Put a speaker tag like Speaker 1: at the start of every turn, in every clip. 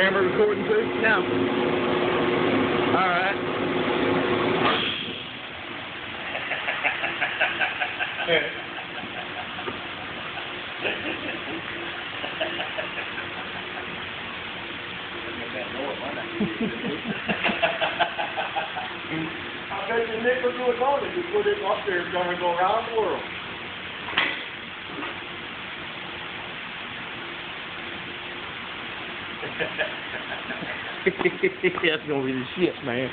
Speaker 1: camera recording too?
Speaker 2: No.
Speaker 1: All right. I bet you Nick will do it on it. You put it up there, it's gonna go around the world.
Speaker 2: That's gonna be the shit, man.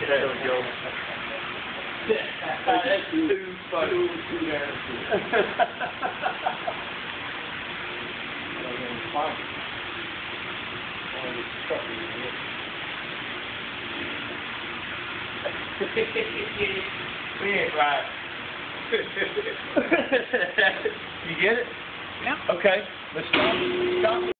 Speaker 1: There we go. That's too funny. We ain't right. you get it?
Speaker 2: Yeah.
Speaker 1: Okay, let's stop. Stop.